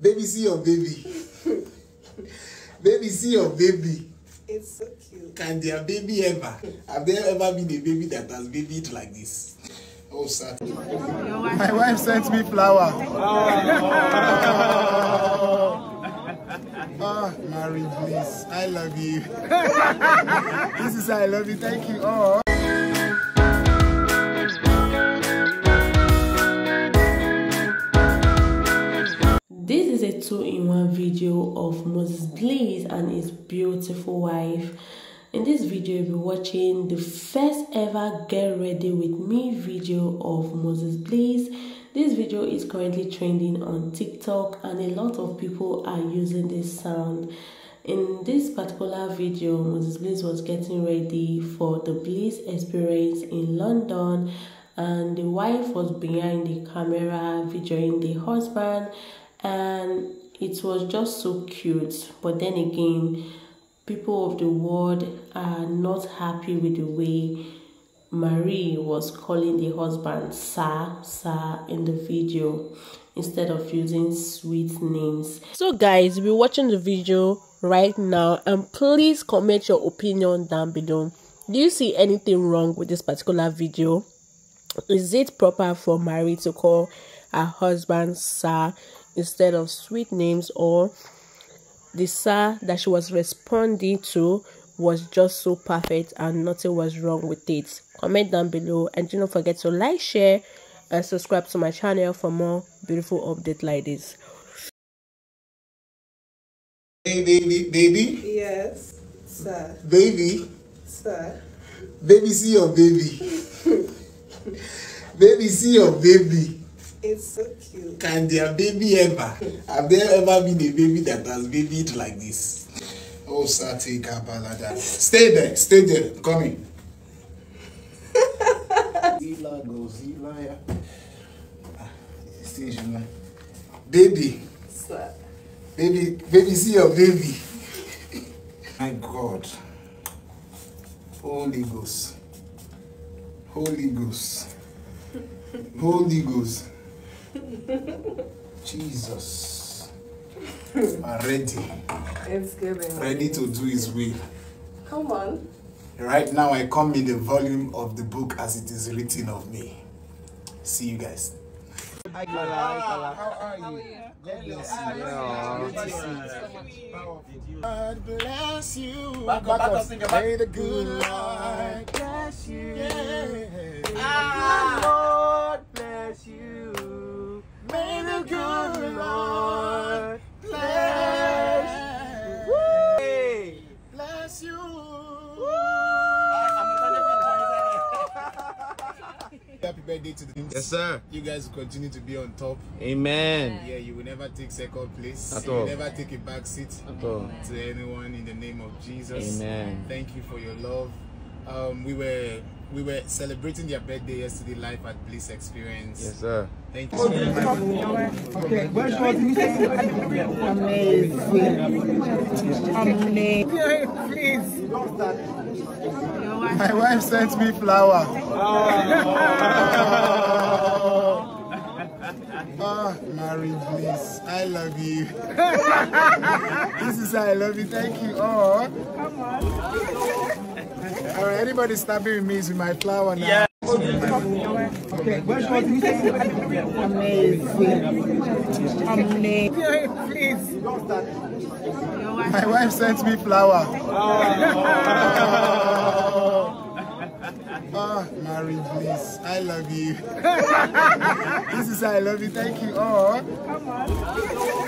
Baby, see your baby. baby, see your baby. It's so cute. Can their baby ever? Have there ever been a baby that has babied like this? Oh, sir. My wife sent me flower. Oh, Mary, please. I love you. this is I love you. Thank you. Oh. Two-in-one video of Moses Bliss and his beautiful wife. In this video, you'll be watching the first ever Get Ready With Me video of Moses Bliss. This video is currently trending on TikTok and a lot of people are using this sound. In this particular video, Moses Bliss was getting ready for the Bliss experience in London and the wife was behind the camera videoing the husband and it was just so cute. But then again people of the world are not happy with the way marie was calling the husband sir sir in the video instead of using sweet names. So guys be watching the video right now and please comment your opinion down below. Do you see anything wrong with this particular video? Is it proper for Marie to call her husband sir instead of sweet names or the sir that she was responding to was just so perfect and nothing was wrong with it comment down below and do not forget to like share and subscribe to my channel for more beautiful updates like this Hey, baby, baby, Yes, sir. baby, Sir. baby, see your baby. baby, see your baby. It's so cute. Can their baby ever? Have there ever been a baby that has babied like this? Oh, Sati Kabalada. Stay there, stay there. Coming. Zila go Zila ya. Ah, Stage one. Baby, Sir. baby, baby, see your baby. My God. Holy Ghost. Holy Ghost. Holy Ghost. Jesus. I'm ready. It's giving. Ready to do his will. Come on. Right now, I come in the volume of the book as it is written of me. See you guys. Ah, how are you? God bless you. God bless you. Back up, back up, sing it back. May the good Lord bless you. Ah. Lord birthday to the teams. Yes, sir. You guys will continue to be on top. Amen. Yeah, you will never take second place. At you will never take a back seat At all. to anyone in the name of Jesus. Amen. Thank you for your love. Um, we were we were celebrating their birthday yesterday live at Bliss Experience. Yes, sir. Thank you so much. Please. My wife sent me flower. Oh, Oh, Mary, please. I love you. this is I love you. Thank you. Oh. Come on. All right, anybody snapping with me is with my flower now. Yeah. Okay. Amazing. Amazing. Please. Don't start. My wife sent me flower. Oh, Mary, please. I love you. this is I love you. Thank you. Oh.